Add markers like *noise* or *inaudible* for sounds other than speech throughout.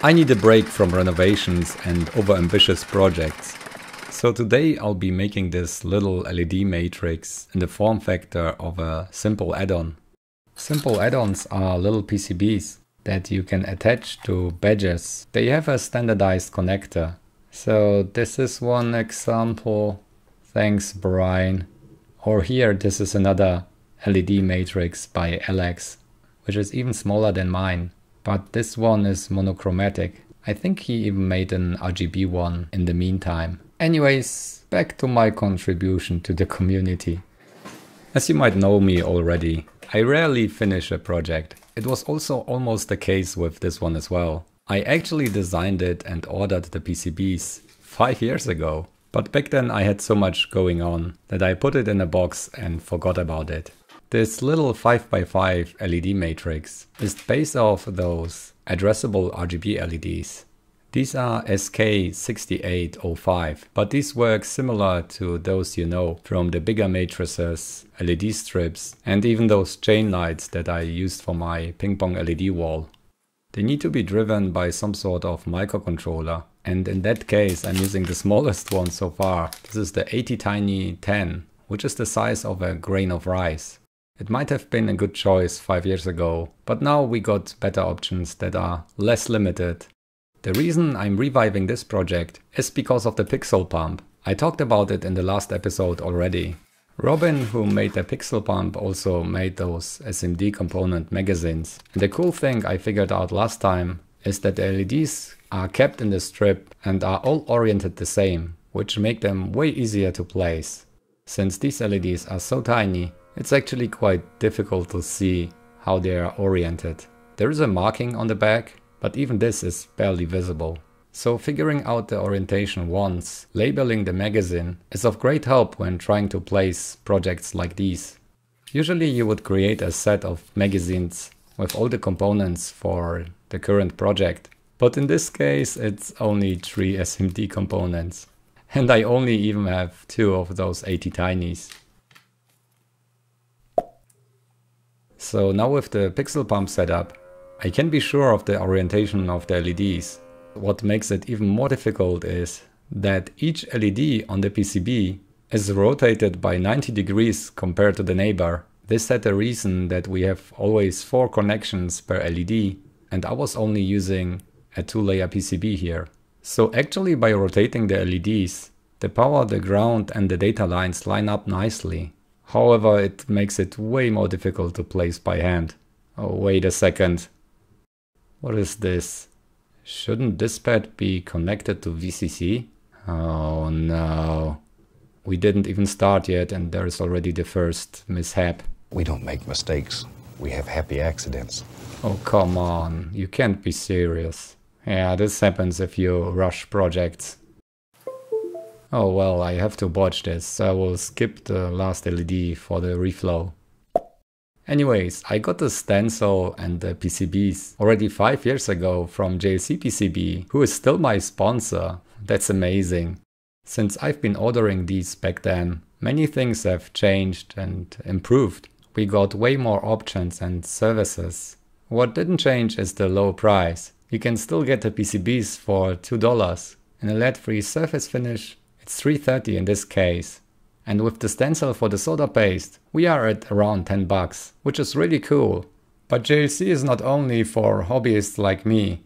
I need a break from renovations and overambitious projects. So today I'll be making this little LED matrix in the form factor of a simple add-on. Simple add-ons are little PCBs that you can attach to badges. They have a standardized connector. So this is one example. Thanks Brian. Or here this is another LED matrix by Alex, which is even smaller than mine. But this one is monochromatic. I think he even made an RGB one in the meantime. Anyways, back to my contribution to the community. As you might know me already, I rarely finish a project. It was also almost the case with this one as well. I actually designed it and ordered the PCBs five years ago. But back then I had so much going on that I put it in a box and forgot about it. This little 5x5 LED matrix is based off those addressable RGB LEDs. These are SK6805, but these work similar to those you know from the bigger matrices, LED strips, and even those chain lights that I used for my ping pong LED wall. They need to be driven by some sort of microcontroller, and in that case I'm using the smallest one so far. This is the ATtiny 10, which is the size of a grain of rice. It might have been a good choice 5 years ago, but now we got better options that are less limited the reason I'm reviving this project is because of the Pixel Pump. I talked about it in the last episode already. Robin, who made the Pixel Pump, also made those SMD component magazines. And the cool thing I figured out last time is that the LEDs are kept in the strip and are all oriented the same, which make them way easier to place. Since these LEDs are so tiny, it's actually quite difficult to see how they are oriented. There is a marking on the back but even this is barely visible. So figuring out the orientation once, labeling the magazine, is of great help when trying to place projects like these. Usually you would create a set of magazines with all the components for the current project, but in this case it's only three SMD components. And I only even have two of those ATtinies. So now with the pixel pump setup, I can be sure of the orientation of the LEDs. What makes it even more difficult is that each LED on the PCB is rotated by 90 degrees compared to the neighbor. This had a reason that we have always 4 connections per LED and I was only using a 2 layer PCB here. So actually by rotating the LEDs, the power, the ground and the data lines line up nicely. However, it makes it way more difficult to place by hand. Oh, wait a second. What is this? Shouldn't this pad be connected to VCC? Oh no. We didn't even start yet and there is already the first mishap. We don't make mistakes. We have happy accidents. Oh come on, you can't be serious. Yeah, this happens if you rush projects. Oh well, I have to botch this. So I will skip the last LED for the reflow. Anyways, I got the stencil and the PCBs already 5 years ago from JLC PCB, who is still my sponsor. That's amazing. Since I've been ordering these back then, many things have changed and improved. We got way more options and services. What didn't change is the low price. You can still get the PCBs for $2. In a lead-free surface finish, it's 330 in this case. And with the stencil for the solder paste, we are at around 10 bucks, which is really cool. But JLC is not only for hobbyists like me.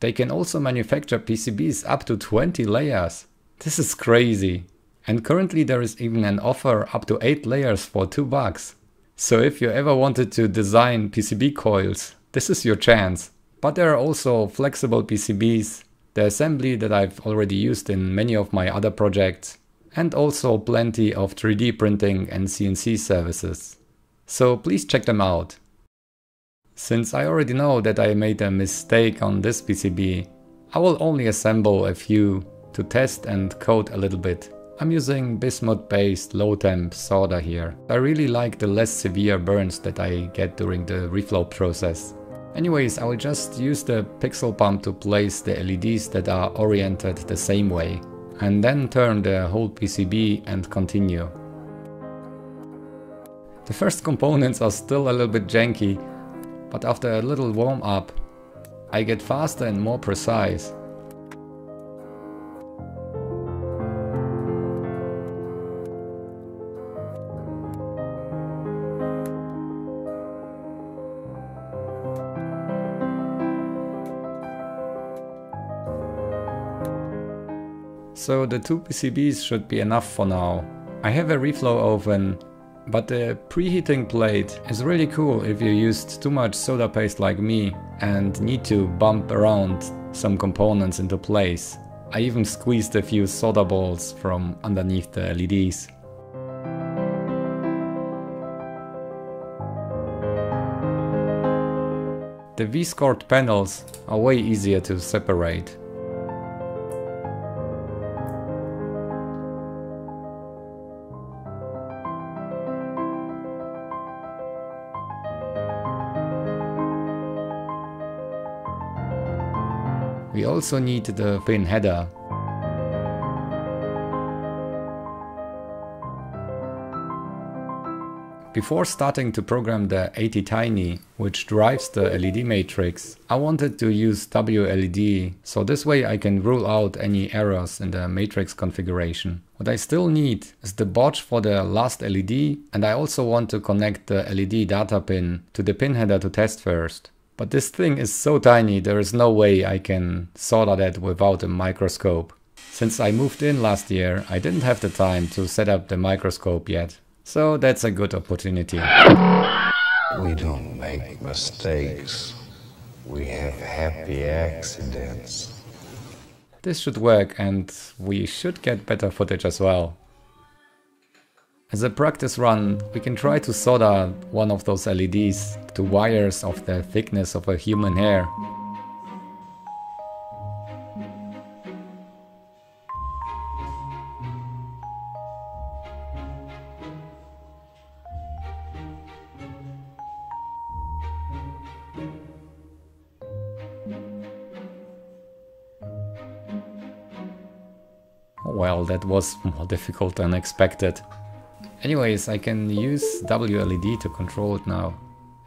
They can also manufacture PCBs up to 20 layers. This is crazy. And currently there is even an offer up to 8 layers for 2 bucks. So if you ever wanted to design PCB coils, this is your chance. But there are also flexible PCBs, the assembly that I've already used in many of my other projects, and also plenty of 3D printing and CNC services. So please check them out. Since I already know that I made a mistake on this PCB, I will only assemble a few to test and code a little bit. I'm using bismuth based low temp solder here. I really like the less severe burns that I get during the reflow process. Anyways, I will just use the pixel pump to place the LEDs that are oriented the same way and then turn the whole PCB and continue. The first components are still a little bit janky, but after a little warm up, I get faster and more precise. So the two PCBs should be enough for now. I have a reflow oven, but the preheating plate is really cool if you used too much solder paste like me and need to bump around some components into place. I even squeezed a few solder balls from underneath the LEDs. The V-scored panels are way easier to separate. Also need the pin header. Before starting to program the ATtiny, which drives the LED matrix, I wanted to use WLED, so this way I can rule out any errors in the matrix configuration. What I still need is the botch for the last LED and I also want to connect the LED data pin to the pin header to test first. But this thing is so tiny, there is no way I can solder that without a microscope. Since I moved in last year, I didn't have the time to set up the microscope yet. So that's a good opportunity. We don't make mistakes. We have happy accidents. This should work and we should get better footage as well. As a practice run, we can try to solder one of those LEDs to wires of the thickness of a human hair. Well, that was more *laughs* difficult than expected. Anyways, I can use WLED to control it now.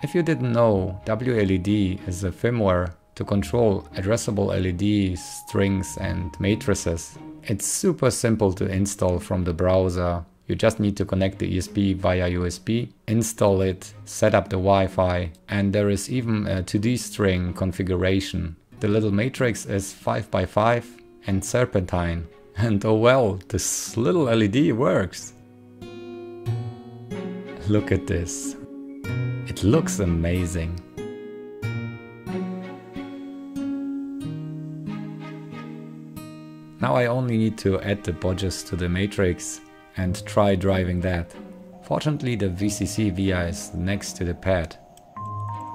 If you didn't know, WLED is a firmware to control addressable LEDs, strings and matrices. It's super simple to install from the browser. You just need to connect the ESP via USB, install it, set up the Wi-Fi and there is even a 2D string configuration. The little matrix is 5x5 and serpentine. *laughs* And oh well, this little LED works. Look at this. It looks amazing. Now I only need to add the bodges to the matrix and try driving that. Fortunately the VCC via is next to the pad.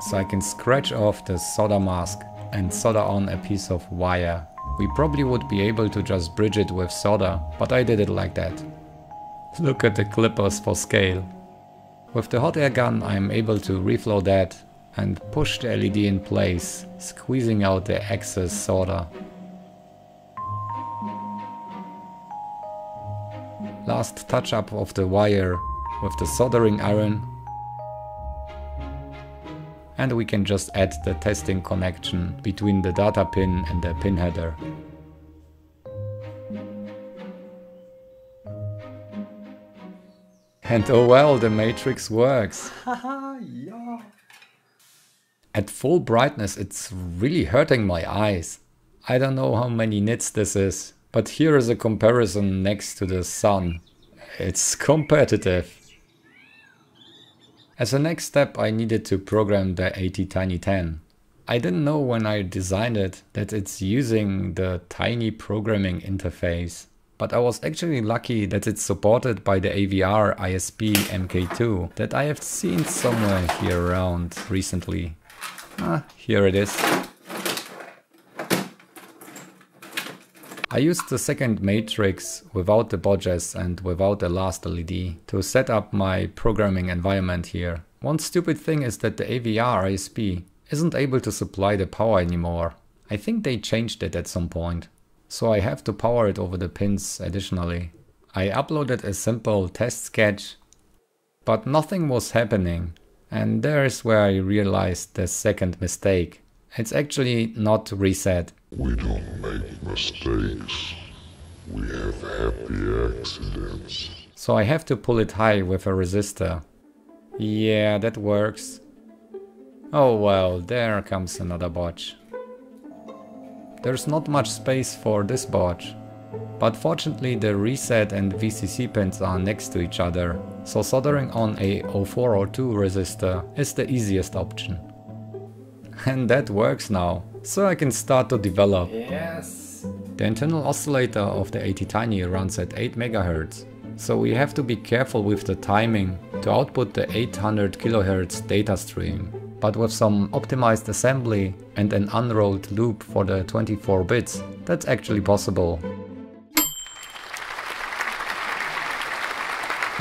So I can scratch off the solder mask and solder on a piece of wire. We probably would be able to just bridge it with solder, but I did it like that. Look at the clippers for scale. With the hot air gun I'm able to reflow that and push the LED in place, squeezing out the excess solder. Last touch up of the wire with the soldering iron and we can just add the testing connection between the data pin and the pin header. And oh well, the matrix works. yeah. At full brightness it's really hurting my eyes. I don't know how many nits this is, but here is a comparison next to the sun. It's competitive. As a next step I needed to program the ATtiny 10. I didn't know when I designed it that it's using the tiny programming interface but I was actually lucky that it's supported by the AVR ISP MK2 that I have seen somewhere here around recently. Ah, here it is. I used the second matrix without the bodges and without the last LED to set up my programming environment here. One stupid thing is that the AVR ISP isn't able to supply the power anymore. I think they changed it at some point so I have to power it over the pins additionally. I uploaded a simple test sketch, but nothing was happening. And there's where I realized the second mistake. It's actually not reset. We don't make mistakes. We have happy accidents. So I have to pull it high with a resistor. Yeah, that works. Oh well, there comes another botch. There's not much space for this botch. But fortunately the reset and VCC pins are next to each other, so soldering on a 0402 resistor is the easiest option. And that works now, so I can start to develop. Yes! The internal oscillator of the ATtiny runs at 8 MHz, so we have to be careful with the timing to output the 800 kHz data stream. But with some optimized assembly and an unrolled loop for the 24 bits, that's actually possible.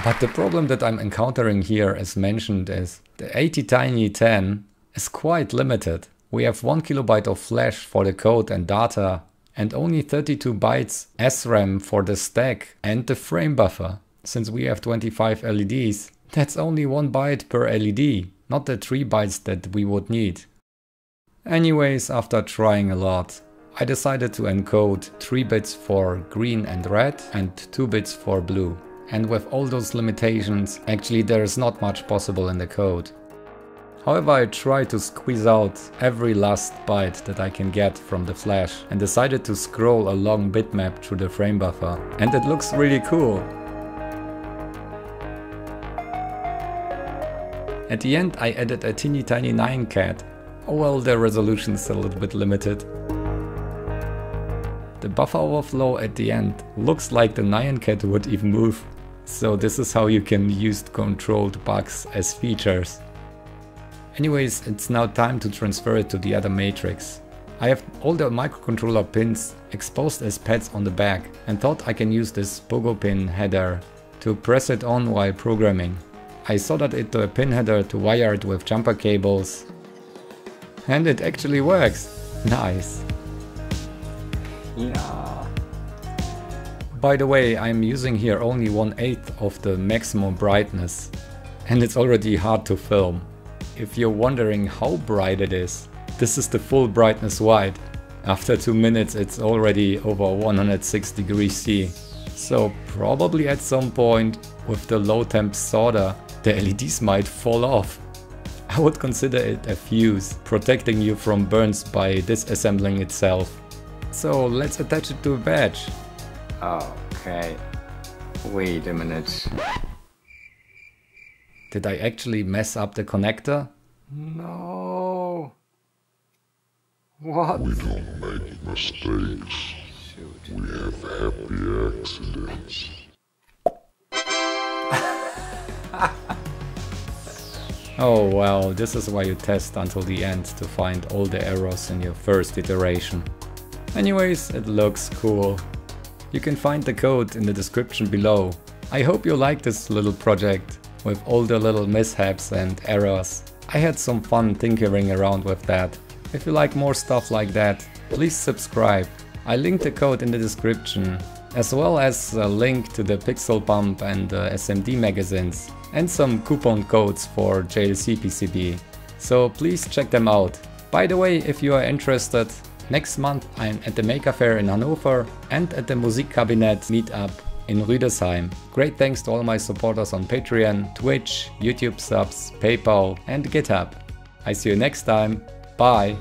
But the problem that I'm encountering here as mentioned is the ATtiny 10 is quite limited. We have 1 kilobyte of flash for the code and data and only 32 bytes SRAM for the stack and the frame buffer. Since we have 25 LEDs, that's only 1 byte per LED, not the 3 bytes that we would need. Anyways, after trying a lot, I decided to encode 3 bits for green and red and 2 bits for blue. And with all those limitations, actually there is not much possible in the code. However, I tried to squeeze out every last byte that I can get from the flash and decided to scroll a long bitmap through the frame buffer. And it looks really cool. At the end I added a teeny tiny Nyan Cat. Oh well, the resolution is a little bit limited. The buffer overflow at the end looks like the Nyan Cat would even move. So this is how you can use controlled bugs as features. Anyways, it's now time to transfer it to the other matrix. I have all the microcontroller pins exposed as pads on the back and thought I can use this pogo pin header to press it on while programming. I soldered it uh, to a pin header to wire it with jumper cables and it actually works. Nice. Yeah. By the way, I'm using here only 1 8 of the maximum brightness and it's already hard to film. If you're wondering how bright it is, this is the full brightness wide. After 2 minutes it's already over 106 degrees C. So probably at some point with the low temp solder the LEDs might fall off. I would consider it a fuse, protecting you from burns by disassembling itself. So let's attach it to a badge. Okay. Wait a minute. Did I actually mess up the connector? No. What? We don't make mistakes. Shoot. We have happy accidents. Oh well, this is why you test until the end to find all the errors in your first iteration. Anyways, it looks cool. You can find the code in the description below. I hope you like this little project with all the little mishaps and errors. I had some fun tinkering around with that. If you like more stuff like that, please subscribe. I linked the code in the description, as well as a link to the Pixel Pump and uh, SMD magazines, and some coupon codes for JLC PCB. So please check them out. By the way, if you are interested, Next month I'm at the Maker Faire in Hanover and at the Musikkabinett meetup in Rüdesheim. Great thanks to all my supporters on Patreon, Twitch, YouTube subs, PayPal and GitHub. I see you next time. Bye!